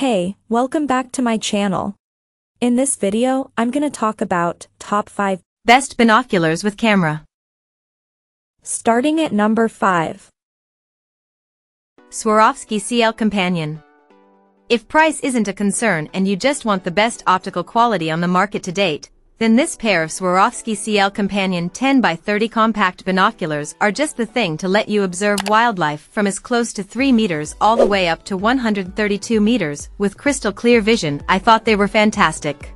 Hey, welcome back to my channel. In this video, I'm gonna talk about top 5 Best binoculars with camera. starting at number 5. Swarovski CL Companion. If price isn't a concern and you just want the best optical quality on the market to date, then this pair of Swarovski CL Companion 10 by 30 compact binoculars are just the thing to let you observe wildlife from as close to 3 meters all the way up to 132 meters with crystal clear vision. I thought they were fantastic.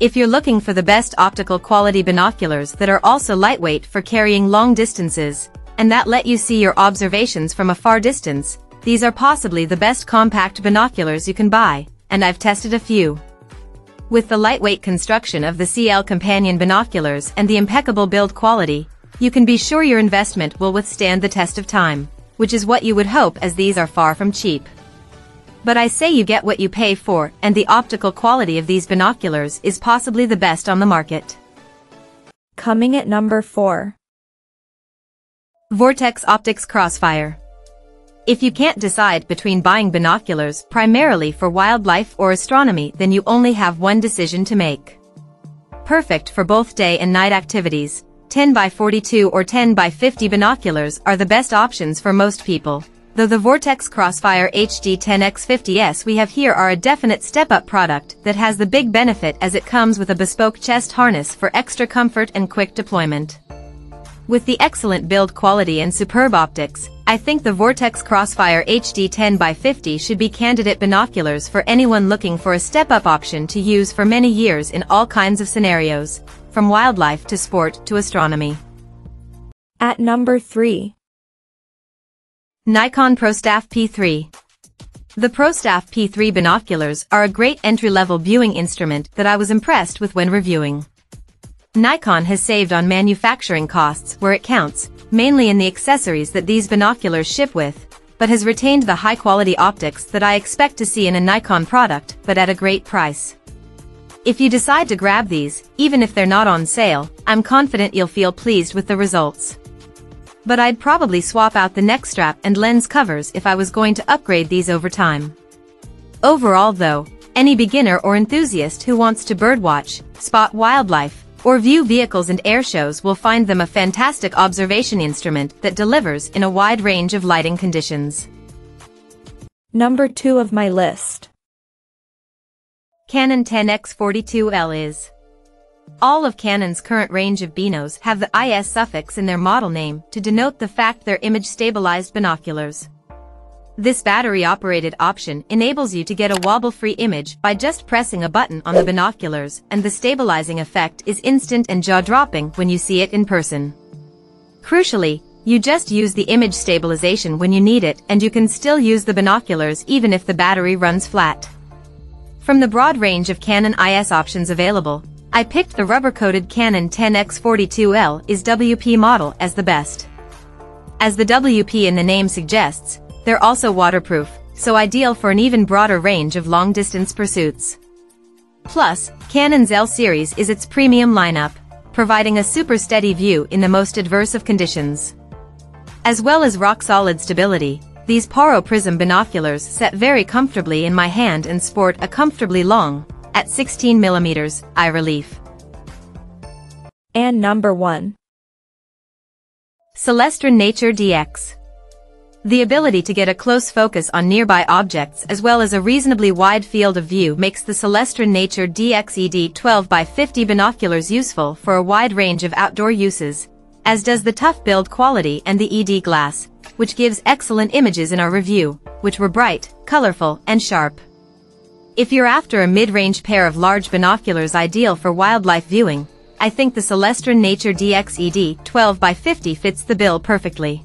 If you're looking for the best optical quality binoculars that are also lightweight for carrying long distances, and that let you see your observations from a far distance, these are possibly the best compact binoculars you can buy, and I've tested a few. With the lightweight construction of the CL Companion binoculars and the impeccable build quality, you can be sure your investment will withstand the test of time, which is what you would hope as these are far from cheap. But I say you get what you pay for, and the optical quality of these binoculars is possibly the best on the market. Coming at number 4. Vortex Optics Crossfire. If you can't decide between buying binoculars primarily for wildlife or astronomy then you only have one decision to make. Perfect for both day and night activities, 10 by 42 or 10 by 50 binoculars are the best options for most people, though the Vortex Crossfire HD 10X50S we have here are a definite step-up product that has the big benefit as it comes with a bespoke chest harness for extra comfort and quick deployment. With the excellent build quality and superb optics, I think the Vortex Crossfire HD 10x50 should be candidate binoculars for anyone looking for a step-up option to use for many years in all kinds of scenarios, from wildlife to sport to astronomy. At number 3. Nikon ProStaff P3 The ProStaff P3 binoculars are a great entry-level viewing instrument that I was impressed with when reviewing. Nikon has saved on manufacturing costs where it counts, mainly in the accessories that these binoculars ship with, but has retained the high-quality optics that I expect to see in a Nikon product but at a great price. If you decide to grab these, even if they're not on sale, I'm confident you'll feel pleased with the results. But I'd probably swap out the neck strap and lens covers if I was going to upgrade these over time. Overall though, any beginner or enthusiast who wants to birdwatch, spot wildlife, or view vehicles and air shows will find them a fantastic observation instrument that delivers in a wide range of lighting conditions. Number 2 of my list. Canon 10X42L is. All of Canon's current range of binos have the IS suffix in their model name to denote the fact they're image-stabilized binoculars. This battery-operated option enables you to get a wobble-free image by just pressing a button on the binoculars and the stabilizing effect is instant and jaw-dropping when you see it in person. Crucially, you just use the image stabilization when you need it and you can still use the binoculars even if the battery runs flat. From the broad range of Canon IS options available, I picked the rubber-coated Canon 10X42L is WP model as the best. As the WP in the name suggests, they're also waterproof, so ideal for an even broader range of long-distance pursuits. Plus, Canon's L series is its premium lineup, providing a super steady view in the most adverse of conditions. As well as rock-solid stability, these Porro Prism binoculars set very comfortably in my hand and sport a comfortably long, at 16mm, eye relief. And number 1. Celestron Nature DX the ability to get a close focus on nearby objects as well as a reasonably wide field of view makes the Celestron Nature DXED 12 by 50 binoculars useful for a wide range of outdoor uses, as does the tough build quality and the ED glass, which gives excellent images in our review, which were bright, colorful, and sharp. If you're after a mid-range pair of large binoculars ideal for wildlife viewing, I think the Celestron Nature DXED 12 by 50 fits the bill perfectly.